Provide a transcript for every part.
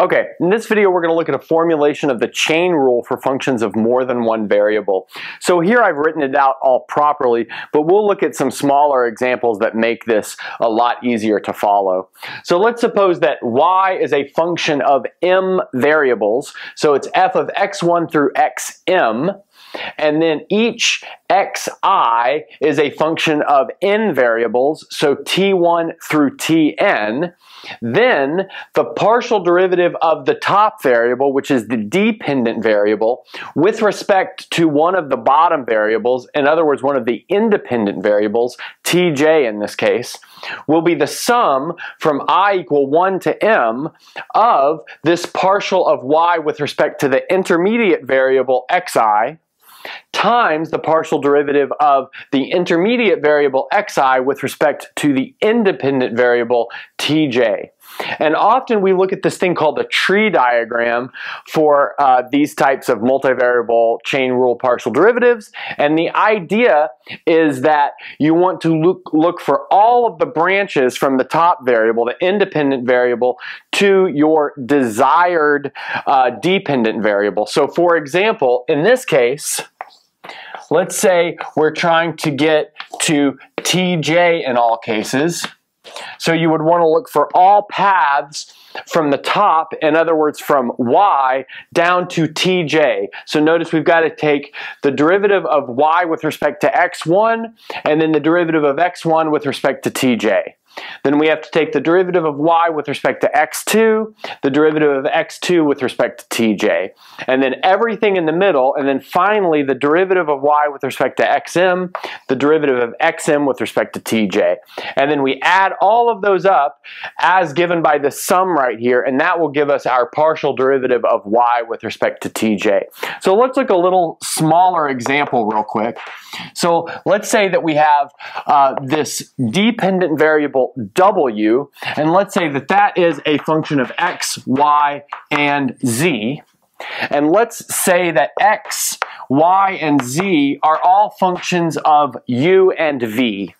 Okay, in this video we're going to look at a formulation of the chain rule for functions of more than one variable. So here I've written it out all properly, but we'll look at some smaller examples that make this a lot easier to follow. So let's suppose that y is a function of m variables, so it's f of x1 through xm, and then each xi is a function of n variables, so t1 through tn. Then the partial derivative of the top variable, which is the dependent variable, with respect to one of the bottom variables, in other words, one of the independent variables, tj in this case, will be the sum from i equal 1 to m of this partial of y with respect to the intermediate variable xi times the partial derivative of the intermediate variable xi with respect to the independent variable tj. And often we look at this thing called the tree diagram for uh, these types of multivariable chain rule partial derivatives. And the idea is that you want to look, look for all of the branches from the top variable, the independent variable, to your desired uh, dependent variable. So for example, in this case, Let's say we're trying to get to tj in all cases. So you would want to look for all paths from the top, in other words, from y down to tj. So notice we've got to take the derivative of y with respect to x1 and then the derivative of x1 with respect to tj. Then we have to take the derivative of y with respect to x2, the derivative of x2 with respect to tj, and then everything in the middle, and then finally the derivative of y with respect to xm, the derivative of xm with respect to tj. And then we add all of those up as given by the sum right here, and that will give us our partial derivative of y with respect to tj. So let's look a little smaller example real quick. So let's say that we have uh, this dependent variable w, and let's say that that is a function of x, y, and z. And let's say that x, y, and z are all functions of u and v.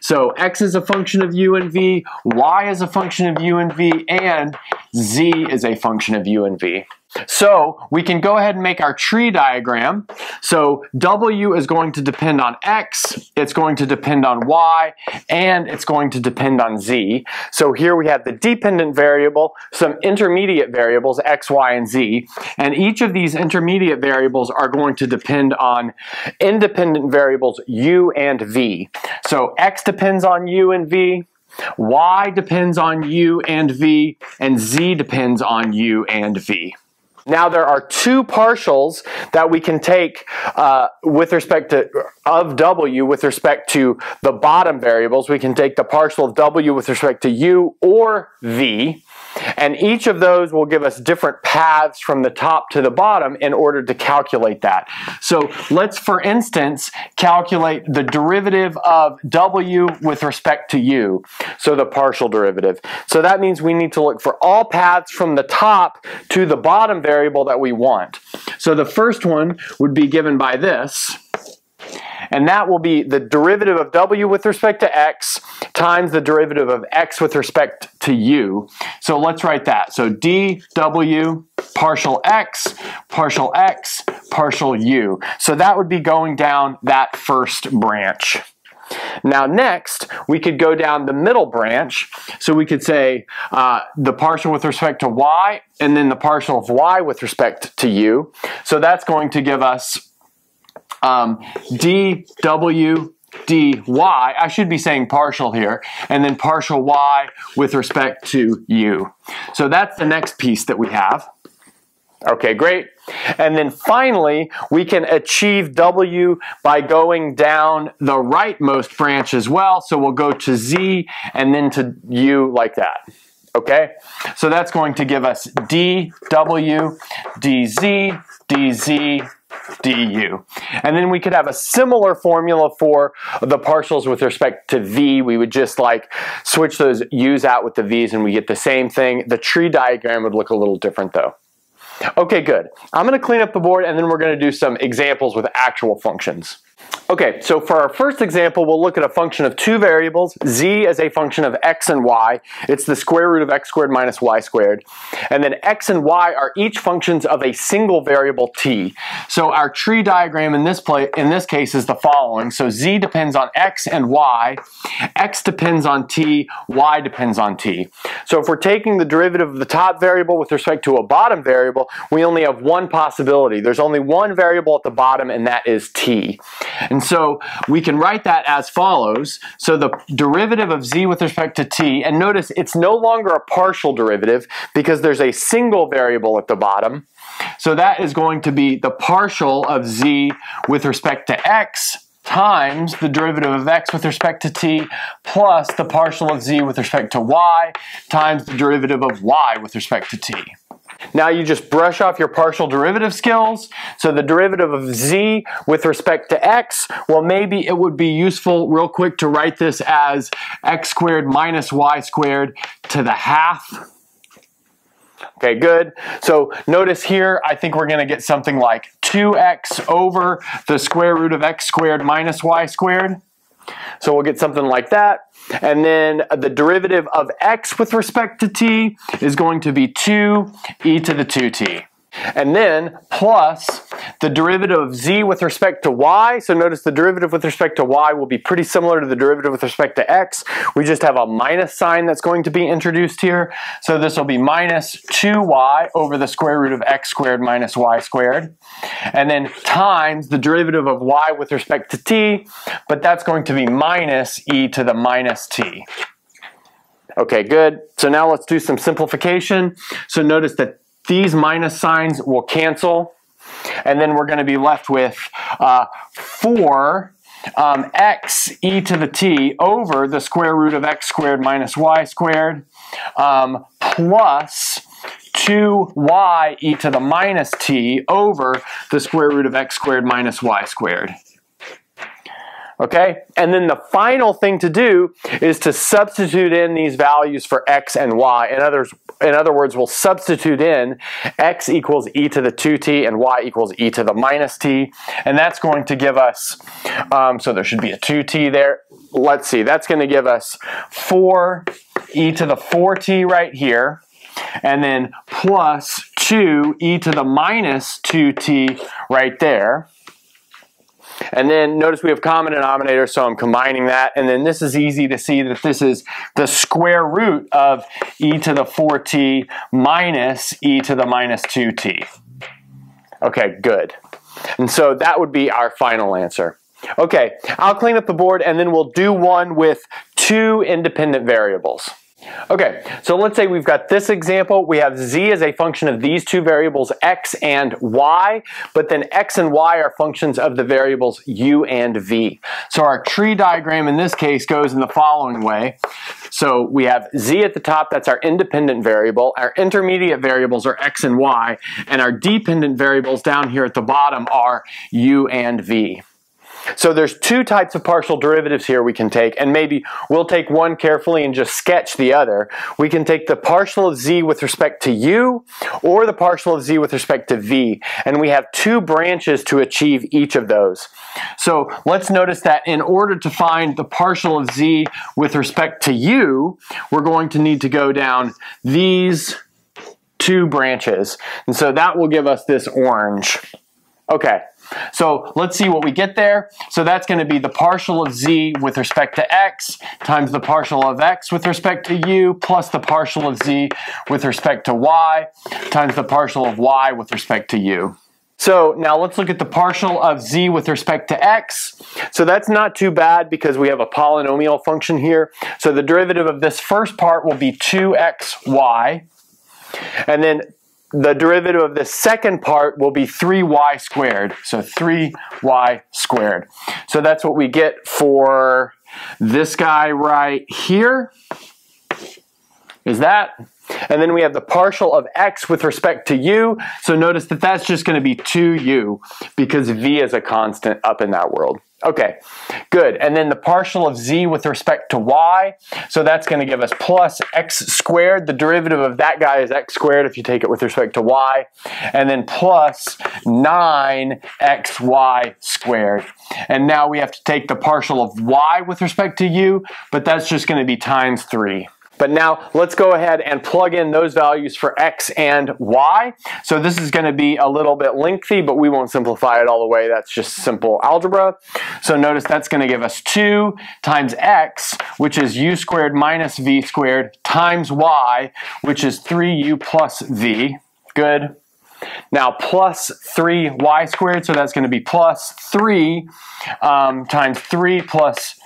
So x is a function of u and v, y is a function of u and v, and z is a function of u and v. So we can go ahead and make our tree diagram. So W is going to depend on X, it's going to depend on Y, and it's going to depend on Z. So here we have the dependent variable, some intermediate variables, X, Y, and Z. And each of these intermediate variables are going to depend on independent variables U and V. So X depends on U and V, Y depends on U and V, and Z depends on U and V. Now there are two partials that we can take uh, with respect to of w with respect to the bottom variables. We can take the partial of w with respect to u or v. And each of those will give us different paths from the top to the bottom in order to calculate that. So let's, for instance, calculate the derivative of w with respect to u. So the partial derivative. So that means we need to look for all paths from the top to the bottom variable that we want. So the first one would be given by this and that will be the derivative of w with respect to x times the derivative of x with respect to u. So let's write that. So dw partial x, partial x, partial u. So that would be going down that first branch. Now next, we could go down the middle branch. So we could say uh, the partial with respect to y, and then the partial of y with respect to u. So that's going to give us um, dw dy, I should be saying partial here, and then partial y with respect to u. So that's the next piece that we have. Okay, great. And then finally, we can achieve W by going down the rightmost branch as well. So we'll go to Z and then to U like that. Okay? So that's going to give us dW, dZ, dZ, du. And then we could have a similar formula for the partials with respect to v. We would just like switch those u's out with the v's and we get the same thing. The tree diagram would look a little different though. Okay, good. I'm going to clean up the board and then we're going to do some examples with actual functions. Okay, so for our first example, we'll look at a function of two variables, z as a function of x and y. It's the square root of x squared minus y squared. And then x and y are each functions of a single variable t. So our tree diagram in this, play, in this case is the following. So z depends on x and y, x depends on t, y depends on t. So if we're taking the derivative of the top variable with respect to a bottom variable, we only have one possibility. There's only one variable at the bottom, and that is t. And so we can write that as follows. So the derivative of z with respect to t, and notice it's no longer a partial derivative because there's a single variable at the bottom. So that is going to be the partial of z with respect to x times the derivative of x with respect to t plus the partial of z with respect to y times the derivative of y with respect to t. Now you just brush off your partial derivative skills. So the derivative of z with respect to x, well maybe it would be useful real quick to write this as x squared minus y squared to the half. Okay, good. So notice here, I think we're going to get something like 2x over the square root of x squared minus y squared. So we'll get something like that. And then the derivative of x with respect to t is going to be 2 e to the 2t. And then plus the derivative of z with respect to y. So notice the derivative with respect to y will be pretty similar to the derivative with respect to x. We just have a minus sign that's going to be introduced here. So this will be minus 2y over the square root of x squared minus y squared. And then times the derivative of y with respect to t, but that's going to be minus e to the minus t. Okay, good. So now let's do some simplification. So notice that these minus signs will cancel. And then we're going to be left with uh, 4 um, x e to the t over the square root of x squared minus y squared um, plus 2y e to the minus t over the square root of x squared minus y squared. Okay? And then the final thing to do is to substitute in these values for x and y. In, others, in other words, we'll substitute in x equals e to the 2t and y equals e to the minus t. And that's going to give us, um, so there should be a 2t there. Let's see, that's going to give us 4 e to the 4t right here. And then plus 2 e to the minus 2t right there. And then notice we have common denominator, so I'm combining that. And then this is easy to see that this is the square root of e to the 4t minus e to the minus 2t. Okay, good. And so that would be our final answer. Okay, I'll clean up the board and then we'll do one with two independent variables. Okay, so let's say we've got this example. We have z as a function of these two variables, x and y, but then x and y are functions of the variables u and v. So our tree diagram in this case goes in the following way. So we have z at the top, that's our independent variable. Our intermediate variables are x and y, and our dependent variables down here at the bottom are u and v. So there's two types of partial derivatives here we can take, and maybe we'll take one carefully and just sketch the other. We can take the partial of z with respect to u, or the partial of z with respect to v, and we have two branches to achieve each of those. So let's notice that in order to find the partial of z with respect to u, we're going to need to go down these two branches. And so that will give us this orange. Okay. So let's see what we get there. So that's going to be the partial of z with respect to x times the partial of x with respect to u plus the partial of z with respect to y times the partial of y with respect to u. So now let's look at the partial of z with respect to x. So that's not too bad because we have a polynomial function here. So the derivative of this first part will be 2xy. And then the derivative of the second part will be 3y squared. So 3y squared. So that's what we get for this guy right here. Is that? And then we have the partial of x with respect to u. So notice that that's just going to be 2u because v is a constant up in that world. Okay, good. And then the partial of z with respect to y, so that's going to give us plus x squared. The derivative of that guy is x squared if you take it with respect to y. And then plus 9xy squared. And now we have to take the partial of y with respect to u, but that's just going to be times 3. But now let's go ahead and plug in those values for x and y. So this is going to be a little bit lengthy, but we won't simplify it all the way. That's just simple algebra. So notice that's going to give us 2 times x, which is u squared minus v squared, times y, which is 3u plus v. Good. Now plus 3y squared, so that's going to be plus 3 um, times 3 plus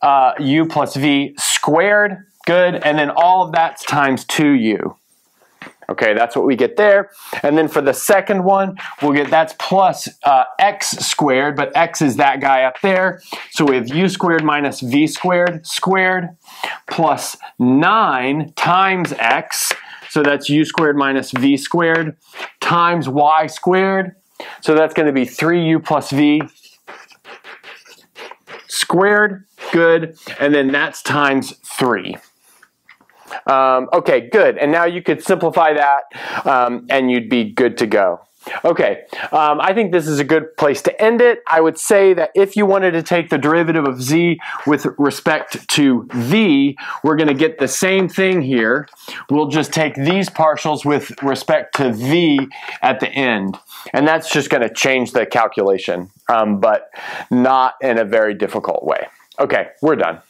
uh, u plus v squared Good. And then all of that's times 2u. Okay, that's what we get there. And then for the second one, we'll get that's plus uh, x squared, but x is that guy up there. So we have u squared minus v squared squared plus 9 times x. So that's u squared minus v squared times y squared. So that's going to be 3u plus v squared. Good. And then that's times 3. Um, okay, good. And now you could simplify that um, and you'd be good to go. Okay, um, I think this is a good place to end it. I would say that if you wanted to take the derivative of z with respect to v, we're going to get the same thing here. We'll just take these partials with respect to v at the end. And that's just going to change the calculation, um, but not in a very difficult way. Okay, we're done.